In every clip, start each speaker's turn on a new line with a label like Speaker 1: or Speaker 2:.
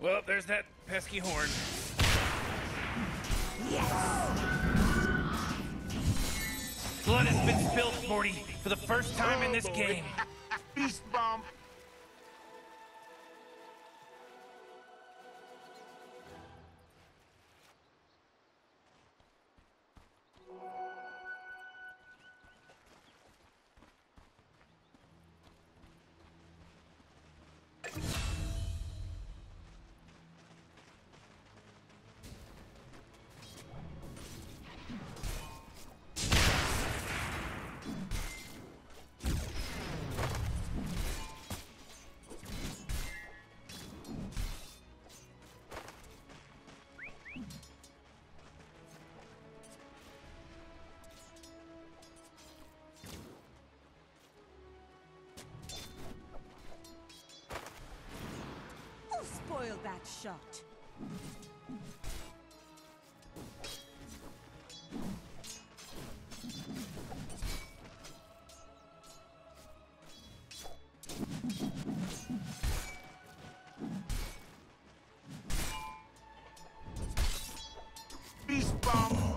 Speaker 1: Well, there's that pesky horn. Blood has been spilled, Morty, for the first time in this
Speaker 2: Oh,
Speaker 1: game.
Speaker 2: Beast bomb.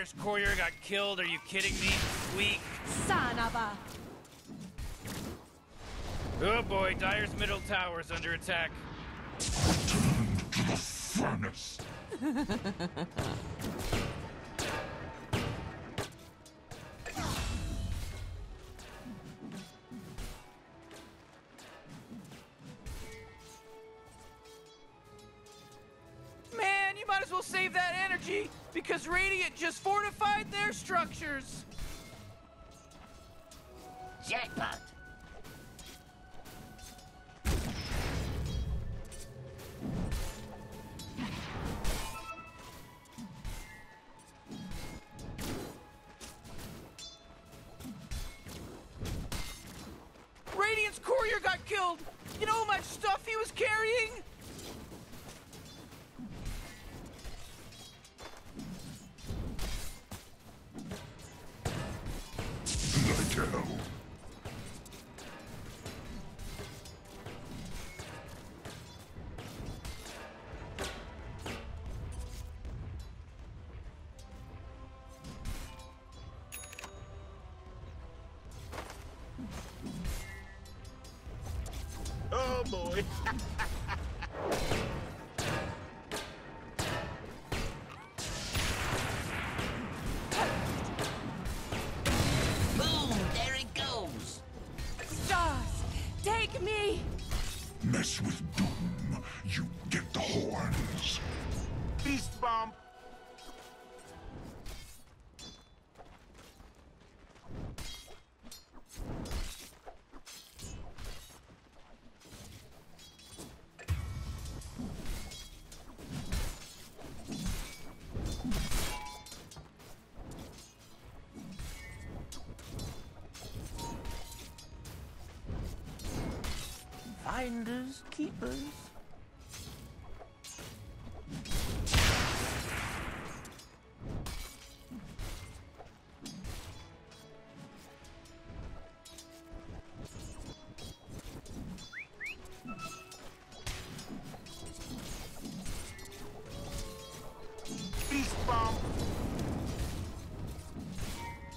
Speaker 1: Dire's courier got killed. Are you kidding me? Weak.
Speaker 3: Son of a...
Speaker 1: Oh boy, Dire's middle tower's under attack.
Speaker 4: To the furnace.
Speaker 1: Man, you might as well save that energy because Radiant just fortified their structures.
Speaker 2: Boy.
Speaker 5: finders keepers.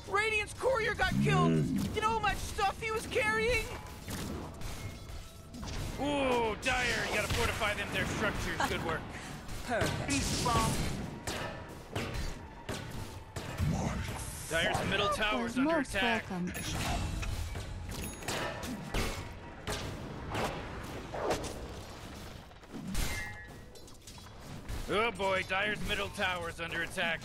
Speaker 1: Radiant's courier got killed! Mm. You know how much stuff he was carrying? Their structures. Good work.
Speaker 2: Perfect.
Speaker 6: Beast bomb.
Speaker 1: Dire's middle tower's
Speaker 7: was
Speaker 1: under attack.
Speaker 7: welcome.
Speaker 1: Oh boy, Dire's middle tower's under attack.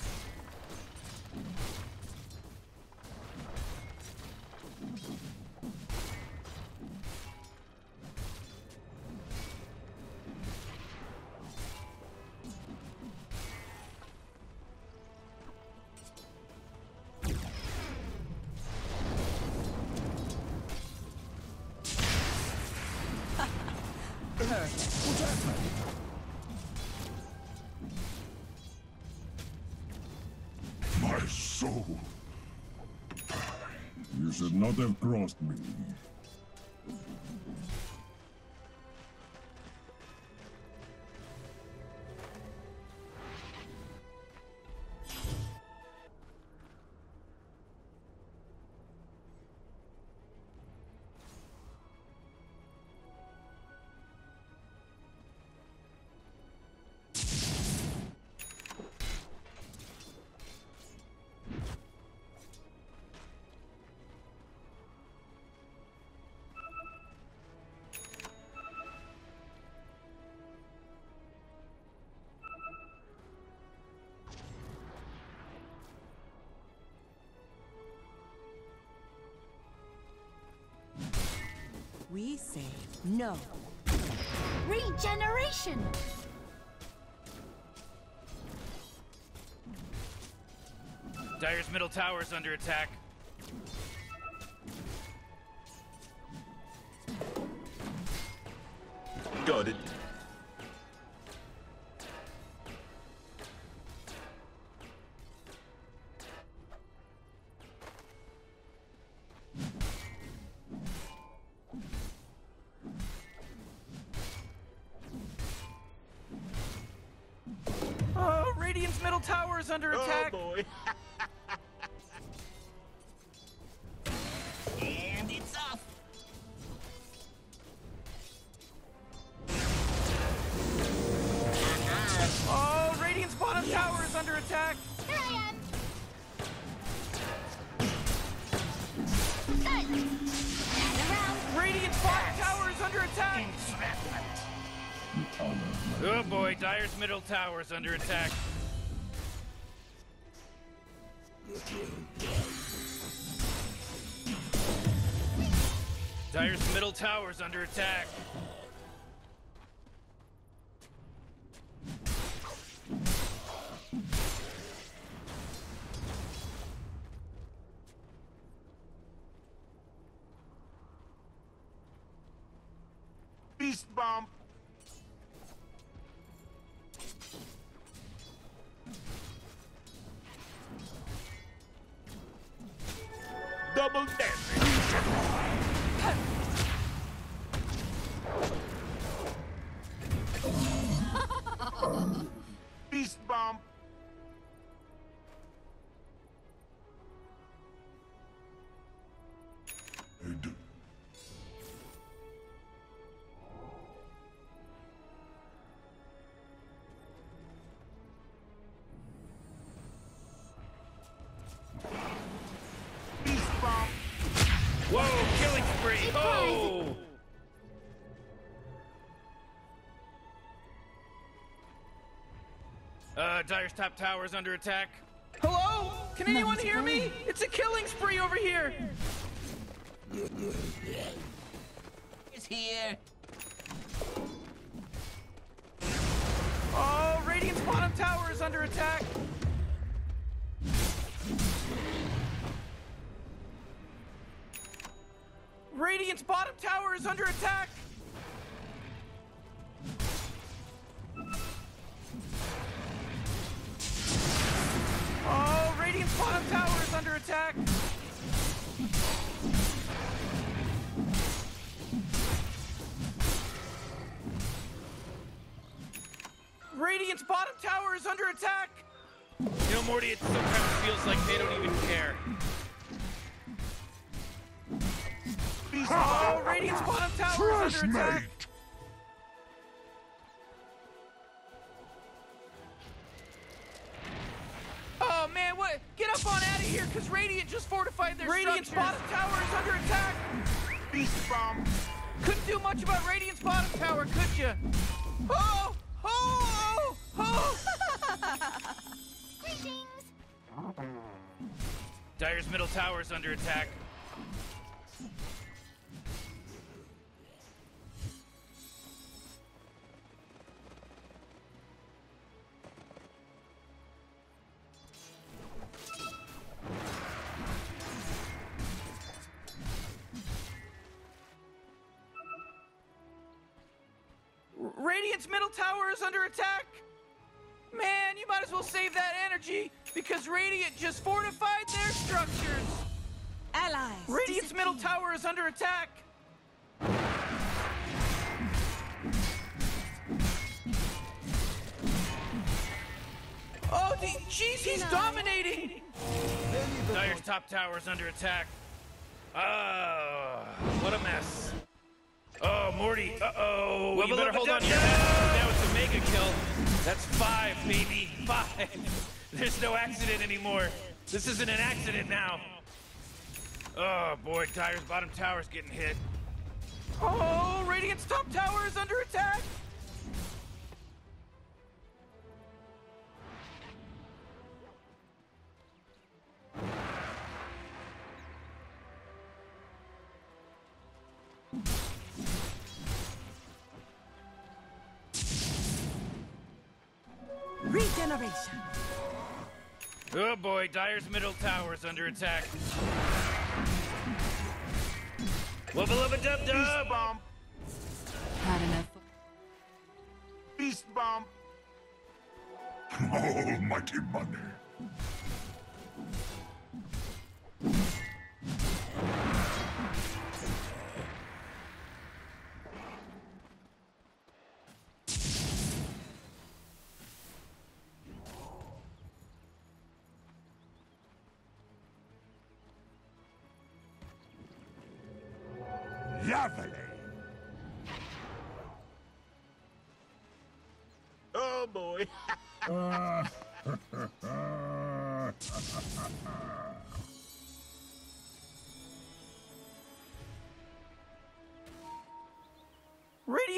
Speaker 2: Say no.
Speaker 7: Regeneration!
Speaker 1: Dire's middle tower is under attack. Tower is under attack. Dire's middle tower is under attack.
Speaker 6: Beast bomb.
Speaker 1: Dire's top tower is under attack. Hello? Can anyone hear me? It's a killing spree over here.
Speaker 5: It's here.
Speaker 1: Oh, Radiant's bottom tower is under attack. Radiant's bottom tower is under attack. Fortified their Radiant's bottom tower is under attack.
Speaker 6: Beast bomb.
Speaker 1: Couldn't do much about Radiant's bottom tower, could you? Oh! Oh! Oh! oh.
Speaker 7: Greetings.
Speaker 1: Dire's middle tower is under attack. R- Radiant's middle tower is under attack. Man, you might as well save that energy because Radiant just fortified their structures.
Speaker 2: Allies.
Speaker 1: Radiant's middle tower is under attack. Oh, the, jeez, he's dominating. Dire's top tower is under attack. Ah, what a mess. Oh, Morty. Uh-oh. You better hold on to your mess. Now it's a mega kill. That's five, baby. Five. There's no accident anymore. This isn't an accident now. Oh, boy. Dire's bottom tower's getting hit. Oh, Radiant's top tower is under attack.
Speaker 2: Regeneration.
Speaker 1: Oh boy, Dire's middle tower is under attack. Wubba lubba dub
Speaker 6: Beast
Speaker 1: dub!
Speaker 6: bomb.
Speaker 2: Had enough.
Speaker 6: Beast bomb.
Speaker 8: Oh, Almighty money.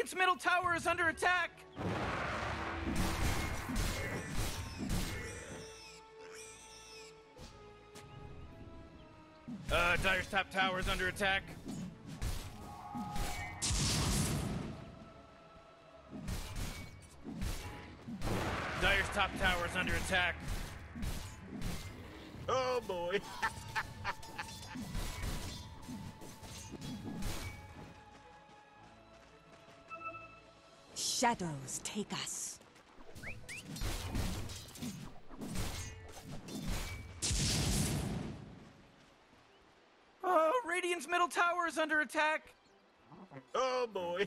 Speaker 1: Radiant's middle tower is under attack. Uh, Dire's top tower is under attack. Dire's top tower is under attack.
Speaker 6: Oh boy.
Speaker 2: Shadows take us.
Speaker 1: Oh, Radiant's middle tower is under attack.
Speaker 6: Oh boy.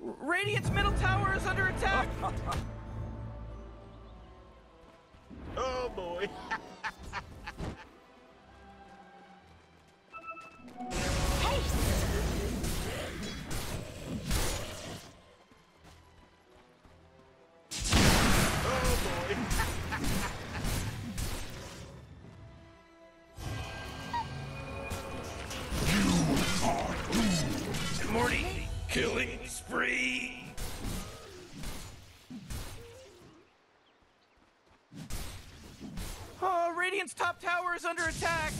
Speaker 1: Radiant's middle tower is under attack.
Speaker 6: boy.
Speaker 1: Radiant's top tower is under attack.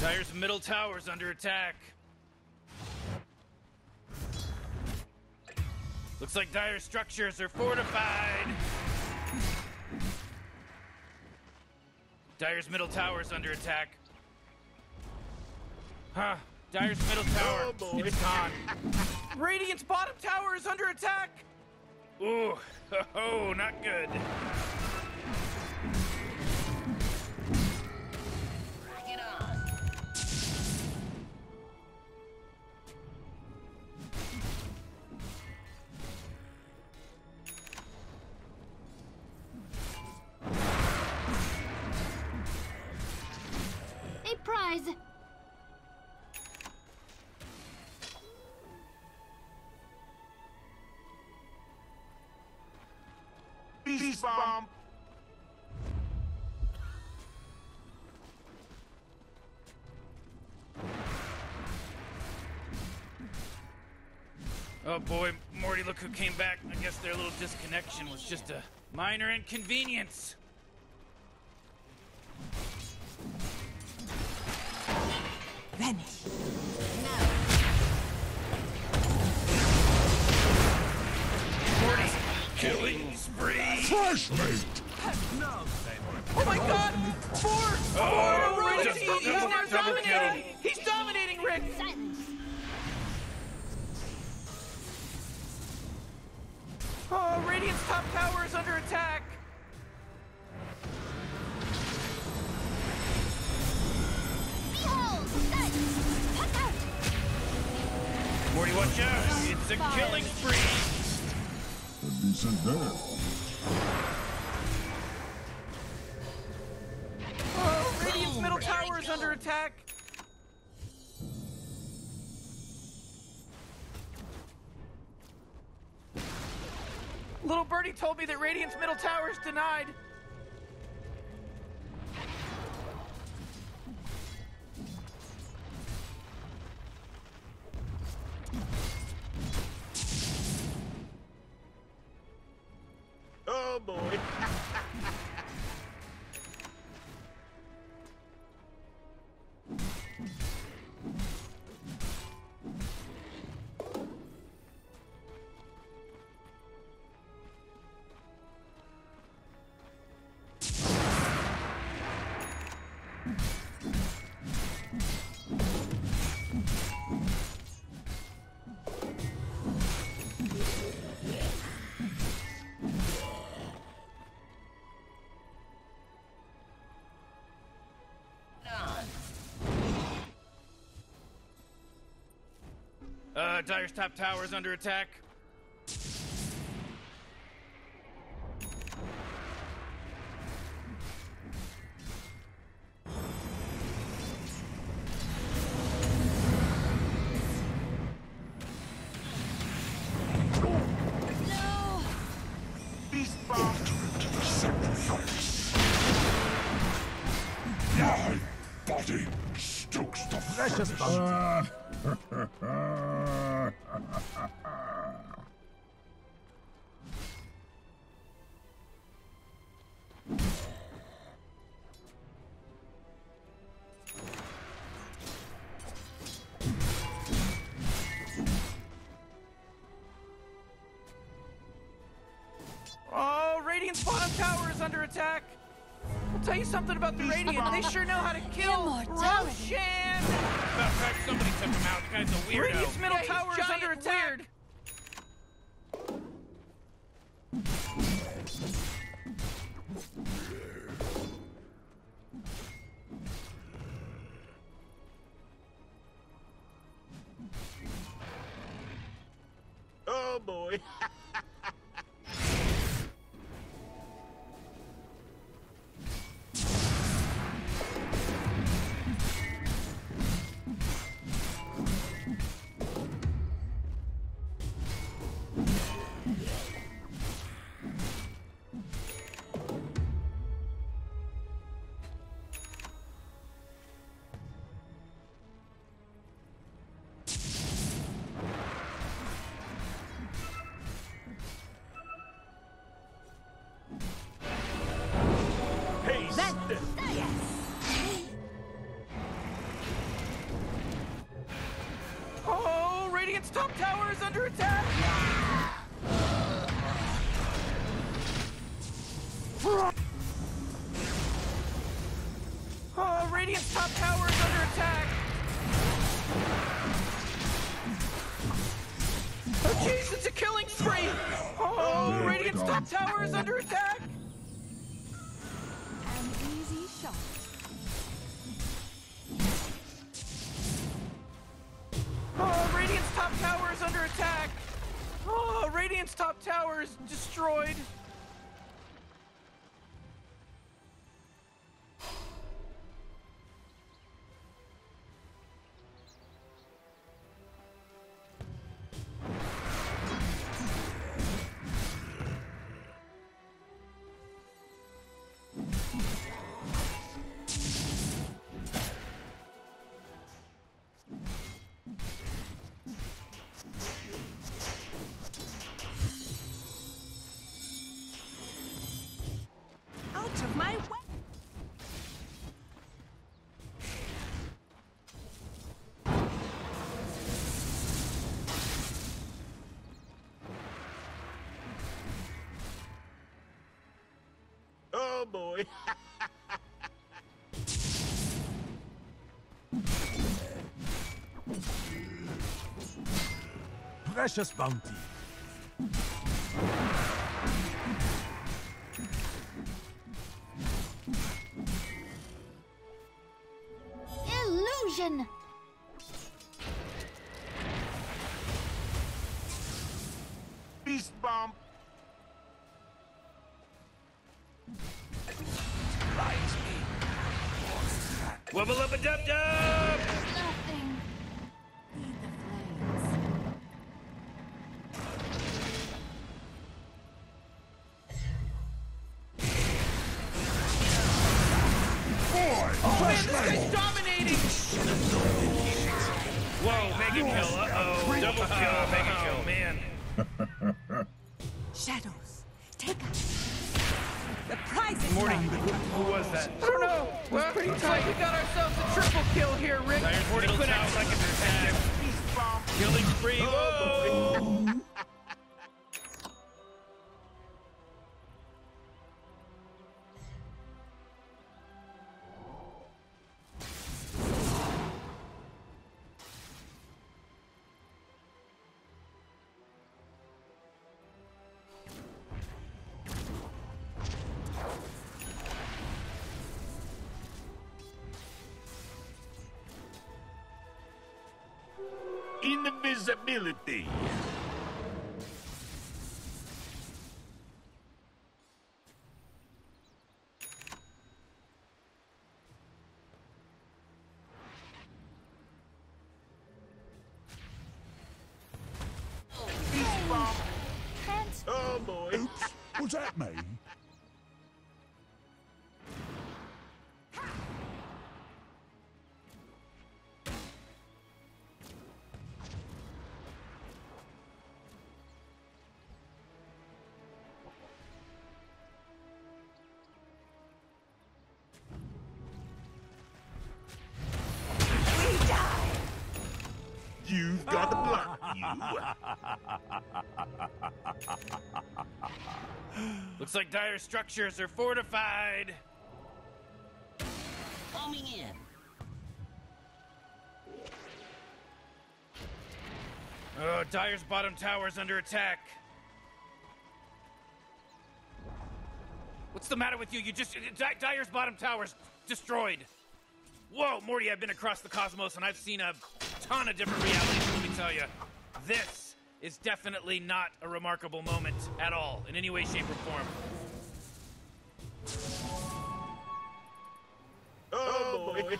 Speaker 1: Dire's middle tower is under attack. Looks like Dire's structures are fortified. Dire's middle tower is under attack. Huh. Dire's middle tower.
Speaker 6: Oh, boy.
Speaker 1: Gone. Radiant's bottom tower is under attack. Ooh, oh, not good.
Speaker 5: Rock it on.
Speaker 9: Oh boy, Morty, look who came back. I guess their little disconnection was just a minor inconvenience.
Speaker 2: Vanish.
Speaker 9: Morty, killing spree.
Speaker 4: Fresh meat!
Speaker 9: Oh my god! Ford! Oh,
Speaker 7: Ford,
Speaker 9: Rick,
Speaker 7: Rick,
Speaker 9: he's, he's
Speaker 7: double- double
Speaker 9: dominating! He's dominating, Rick!
Speaker 7: Silence!
Speaker 9: Oh, Radiant's top tower is under attack!
Speaker 7: Behold! Set! Put out!
Speaker 9: Morty, watch out! It's a
Speaker 7: Fire.
Speaker 9: killing spree!
Speaker 4: A decent there.
Speaker 9: Oh, Radiant's middle tower is under attack! Told me that Radiant's middle tower is denied. Dire's top tower is under attack.
Speaker 7: No!
Speaker 6: Beast bomb.
Speaker 4: Sacrifice. My body stokes the freshest
Speaker 9: attack. I'll tell you something about the Radiant. They sure know how to kill
Speaker 7: Immortality.
Speaker 9: Roshan. Somebody took him out. The guy's a weirdo. Radiant's middle tower is under attack.
Speaker 6: Oh
Speaker 9: top tower is under attack. Oh, jeez, it's a killing spree. Oh, Radiant's top tower is under attack.
Speaker 6: Boy.
Speaker 4: Precious bounty.
Speaker 1: Kill, uh-oh. Double kill, mega kill, man.
Speaker 2: Shadows. Take us. The prize is
Speaker 1: Morty,
Speaker 2: mine.
Speaker 1: who, who was that?
Speaker 9: I don't know. Well, looks like we got ourselves a triple kill here, Rick.
Speaker 1: Morty quit out like a detective. Killing spree,
Speaker 6: oh,
Speaker 8: whoa! Invisibility.
Speaker 6: You've got the block, you.
Speaker 1: Looks like dire structures are fortified.
Speaker 5: Homing in.
Speaker 1: Oh, Dire's bottom tower's under attack. What's the matter with you? You just. Di- Dire's bottom tower's destroyed. Whoa, Morty, I've been across the cosmos and I've seen a ton of different realities, let me tell you. This is definitely not a remarkable moment at all, in any way, shape, or form.
Speaker 6: Oh boy.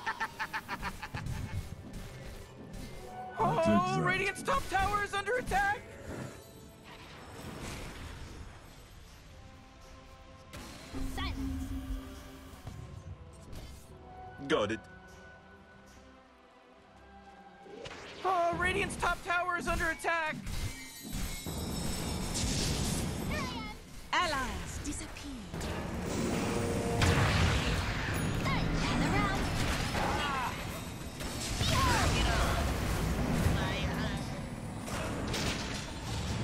Speaker 9: Oh.
Speaker 8: oh
Speaker 9: Radiant's top tower is under attack.
Speaker 7: Silence.
Speaker 6: Got it.
Speaker 9: Oh, Radiant's top tower is under attack.
Speaker 2: Allies disappeared.
Speaker 7: Hey, gather round.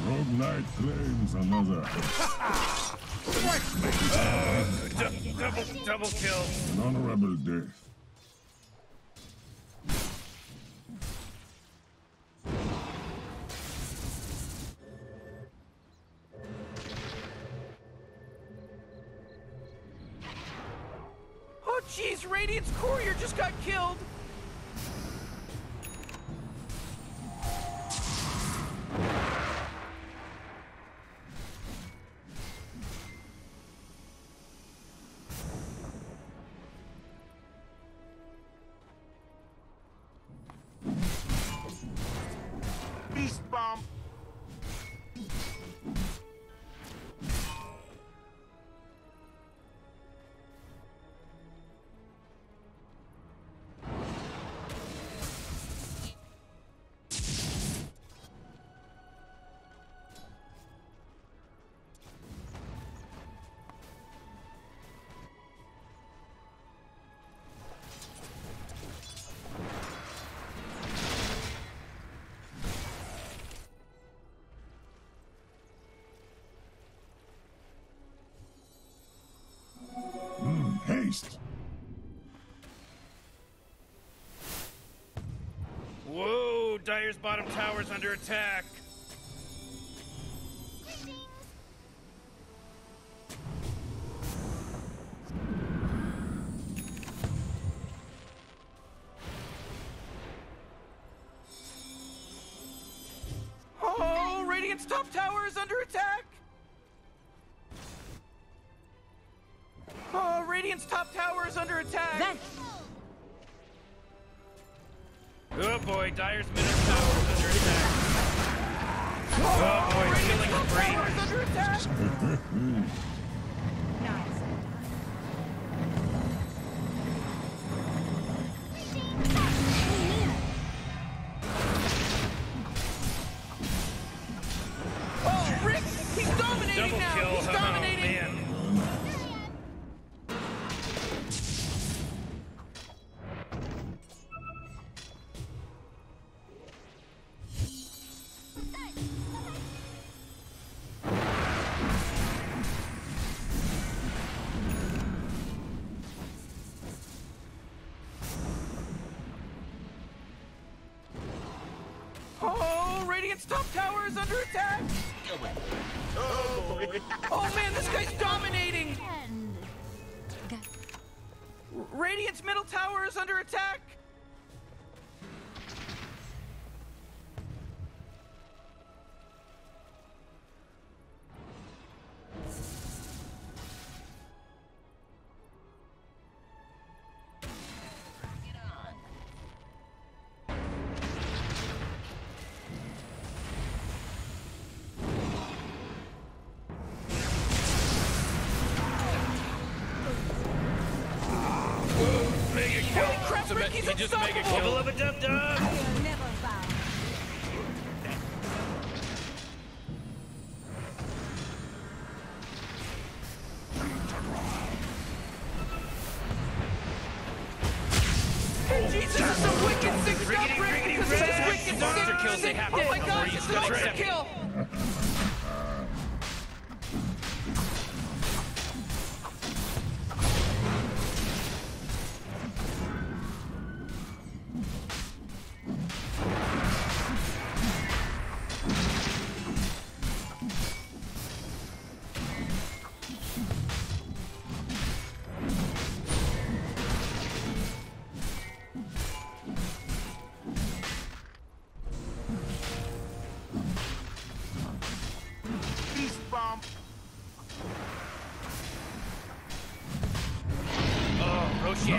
Speaker 8: Rogue Knight claims another.
Speaker 1: D- double, double kill.
Speaker 8: An honorable death.
Speaker 6: beast.
Speaker 1: Whoa, Dire's bottom tower's under attack.
Speaker 9: Dragon's top tower is under attack! Oh,
Speaker 1: oh man,
Speaker 9: this guy's dominating! Radiant's middle tower is under attack!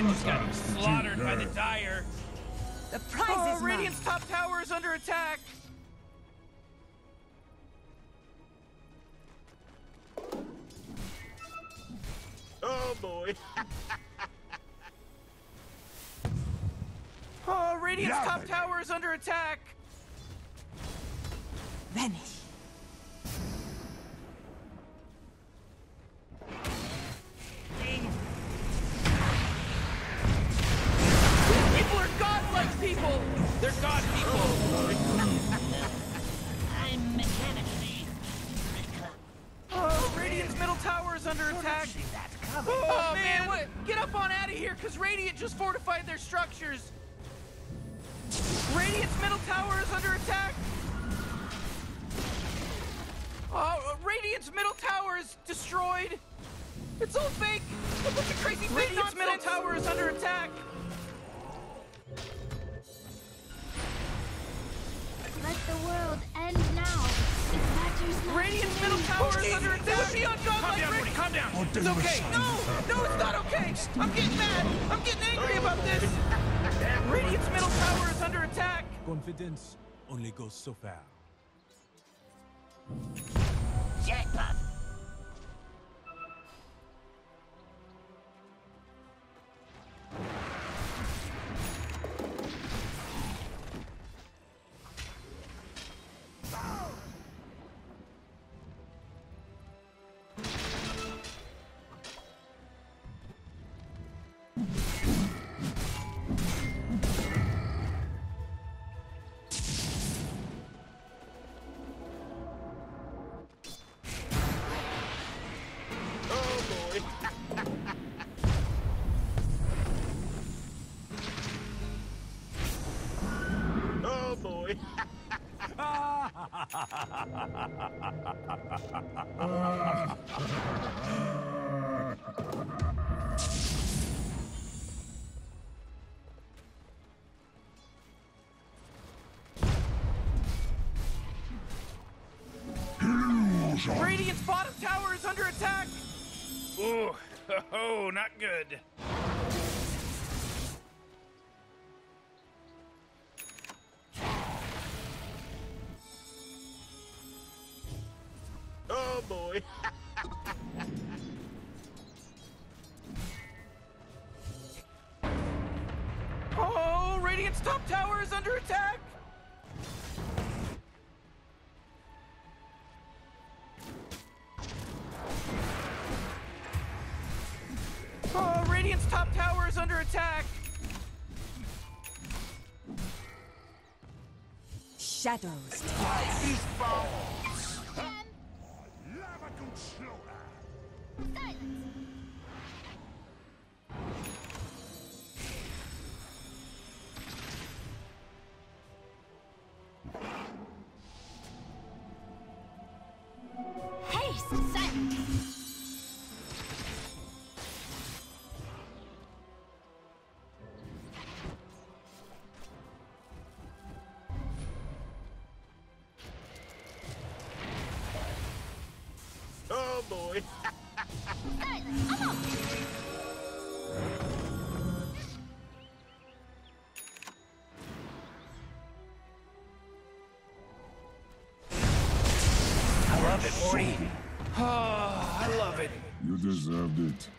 Speaker 1: Radiant's gotten slaughtered by the Dire.
Speaker 2: The prize
Speaker 9: oh,
Speaker 2: is
Speaker 9: Radiant's top tower is under attack. It's okay. No, no, it's not okay. I'm getting mad. I'm getting angry about this. Radiant's middle tower is under attack.
Speaker 4: Confidence only goes so far.
Speaker 5: Jackpot.
Speaker 9: Radiant's bottom tower is under attack.
Speaker 1: Ooh, oh, not good.
Speaker 6: Oh.
Speaker 9: Oh, Radiant's top tower is under attack. Oh, Radiant's top tower is under attack.
Speaker 2: Shadows.
Speaker 6: Beast
Speaker 1: I love it.
Speaker 8: You deserved it.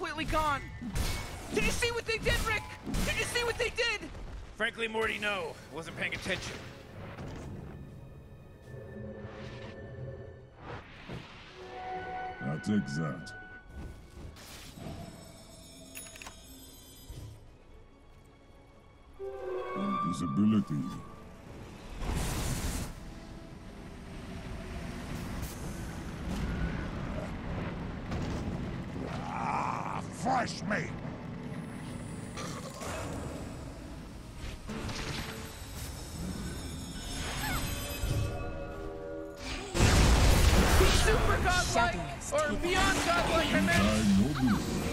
Speaker 9: Completely gone. Did you see what they did, Rick? Did you see what they did?
Speaker 1: Frankly, Morty, no. Wasn't paying attention.
Speaker 8: I'll take that. Invisibility. Fresh!
Speaker 9: He's super godlike, or beyond godlike, I meant.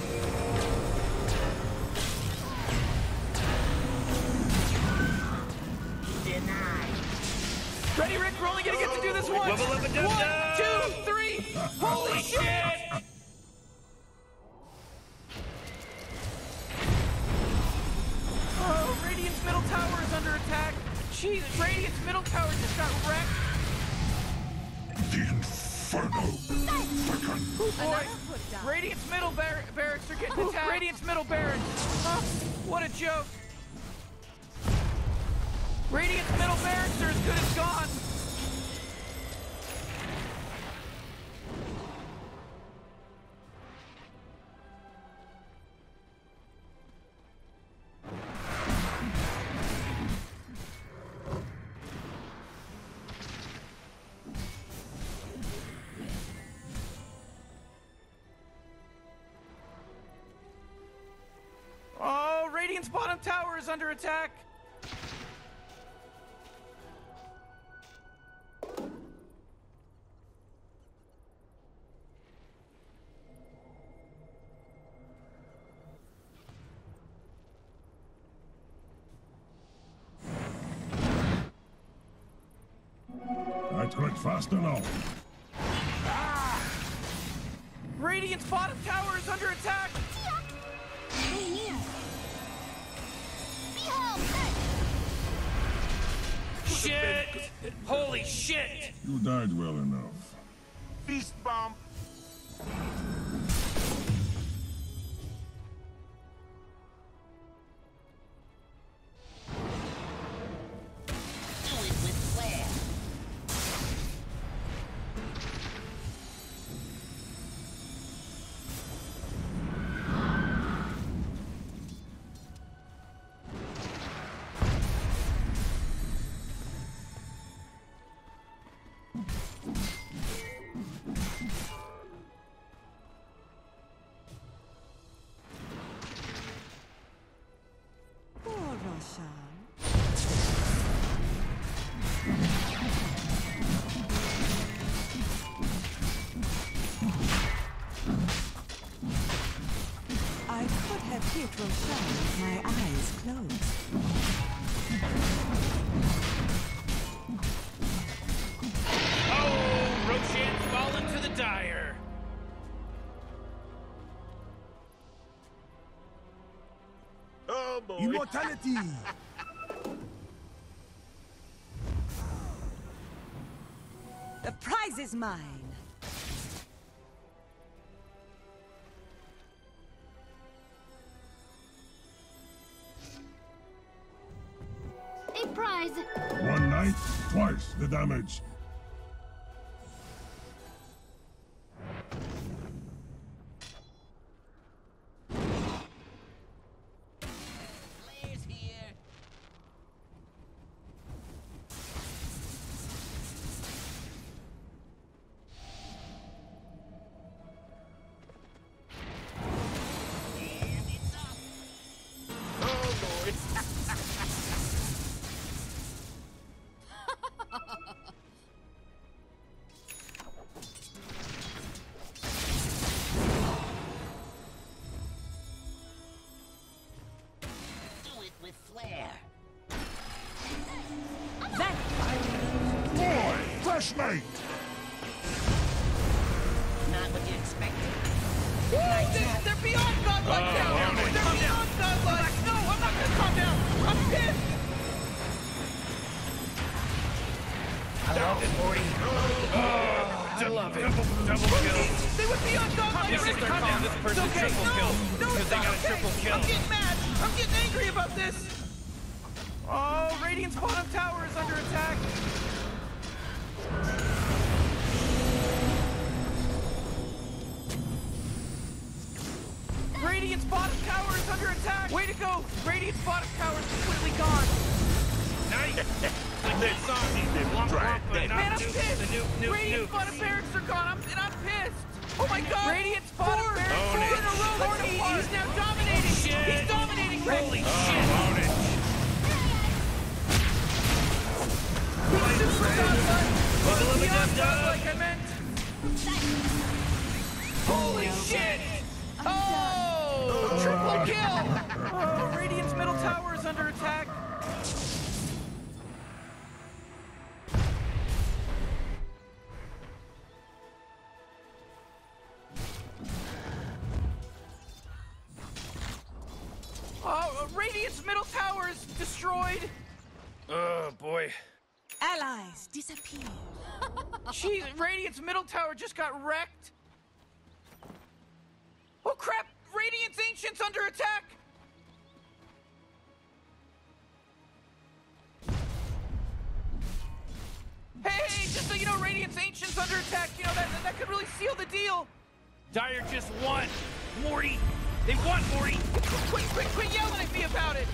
Speaker 9: Radiant's tower is under attack.
Speaker 8: I click fast enough. Ah!
Speaker 9: Radiant's bottom tower is under attack.
Speaker 1: Shit! Holy shit!
Speaker 8: You died well enough.
Speaker 2: I could have hit Roshan with my eyes closed.
Speaker 1: Oh, Roshan's fallen to the dire.
Speaker 6: Oh boy.
Speaker 4: Immortality!
Speaker 2: The prize is mine.
Speaker 8: The damage.
Speaker 6: Boy,
Speaker 8: fresh mate.
Speaker 5: Not what you expected.
Speaker 9: They're, they're beyond godlike ah, now. They're beyond godlike. No, I'm not gonna calm down. I'm pissed.
Speaker 1: Ah, ah, I love it. Double kill.
Speaker 9: They were beyond godlike.
Speaker 1: This is
Speaker 9: already.
Speaker 1: calm down. This
Speaker 9: It's
Speaker 1: person's
Speaker 9: okay.
Speaker 1: triple
Speaker 9: no,
Speaker 1: kill.
Speaker 9: No,
Speaker 1: Because
Speaker 9: it's
Speaker 1: they
Speaker 9: not
Speaker 1: got a triple kill.
Speaker 9: I'm getting mad. I'm getting angry about this. Oh, Radiant's bottom tower is under attack. Radiant's bottom tower is under attack. Way to go. Radiant's bottom tower is completely gone.
Speaker 1: Nice. like that song. Womp womp,
Speaker 9: Man, I'm
Speaker 1: nuke,
Speaker 9: pissed.
Speaker 1: Nuke, nuke,
Speaker 9: Radiant's
Speaker 1: nuke.
Speaker 9: bottom barracks are gone. I'm, and I'm pissed. Oh my god. Radiant's bottom barracks
Speaker 1: Own
Speaker 9: four
Speaker 1: it.
Speaker 9: in a row.
Speaker 1: Own
Speaker 9: He-
Speaker 1: it.
Speaker 9: He's now dominating.
Speaker 1: Shit.
Speaker 9: He's dominating.
Speaker 1: Holy
Speaker 9: Radiant.
Speaker 1: shit. Own it.
Speaker 9: He's super. Holy shit! Oh! Triple kill! Radiant's middle tower is under attack. Oh, Radiant's middle tower is destroyed!
Speaker 1: Oh, boy.
Speaker 2: Allies disappear.
Speaker 9: Jeez, Radiant's middle tower just got wrecked. Oh crap! Radiant's Ancient's under attack! Hey, just so you know, Radiant's Ancient's under attack. You know, that, that could really seal the deal.
Speaker 1: Dire just won. Morty. They won, Morty.
Speaker 9: Quit, quit, quit yelling at me about it.